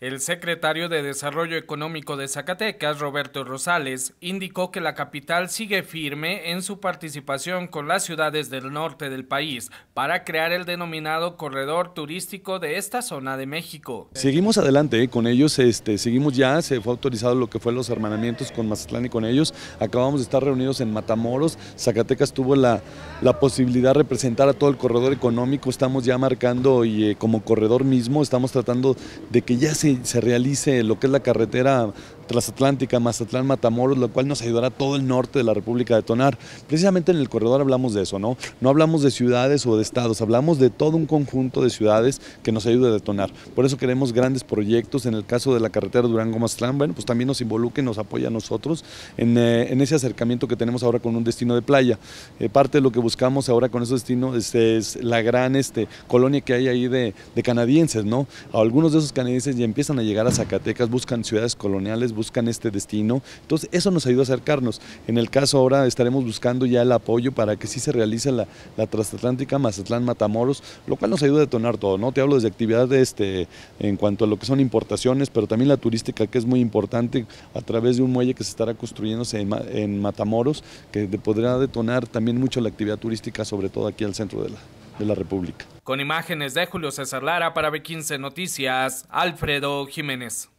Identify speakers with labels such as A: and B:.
A: El secretario de Desarrollo Económico de Zacatecas, Roberto Rosales, indicó que la capital sigue firme en su participación con las ciudades del norte del país para crear el denominado corredor turístico de esta zona de México.
B: Seguimos adelante con ellos, este, seguimos ya, se fue autorizado lo que fue los hermanamientos con Mazatlán y con ellos. Acabamos de estar reunidos en Matamoros. Zacatecas tuvo la, la posibilidad de representar a todo el corredor económico. Estamos ya marcando y eh, como corredor mismo estamos tratando de que ya se se, realice lo que es la carretera transatlántica Mazatlán-Matamoros, lo cual nos ayudará todo el norte de la República a detonar. Precisamente en el corredor hablamos de eso, ¿no? No hablamos de ciudades o de estados, hablamos de todo un conjunto de ciudades que nos ayude a detonar. Por eso queremos grandes proyectos. En el caso de la carretera Durango-Mazatlán, bueno, pues también nos involucre, nos apoya a nosotros en, eh, ese acercamiento que tenemos ahora con un destino de playa. Eh, parte de lo que buscamos ahora con ese destino es, la gran este, colonia que hay ahí de, de canadienses, ¿no? Algunos de esos canadienses ya empiezan a llegar a Zacatecas, buscan ciudades coloniales, buscan este destino. Entonces eso nos ayuda a acercarnos. En el caso ahora estaremos buscando ya el apoyo para que sí se realice la, transatlántica Mazatlán-Matamoros, lo cual nos ayuda a detonar todo. ¿no? Te hablo desde actividad de este, en cuanto a lo que son importaciones, pero también la turística que es muy importante a través de un muelle que se estará construyéndose en, en Matamoros, que podrá detonar también mucho la actividad turística, sobre todo aquí al centro de la, de la República.
A: Con imágenes de Julio César Lara para B15 Noticias, Alfredo Jiménez.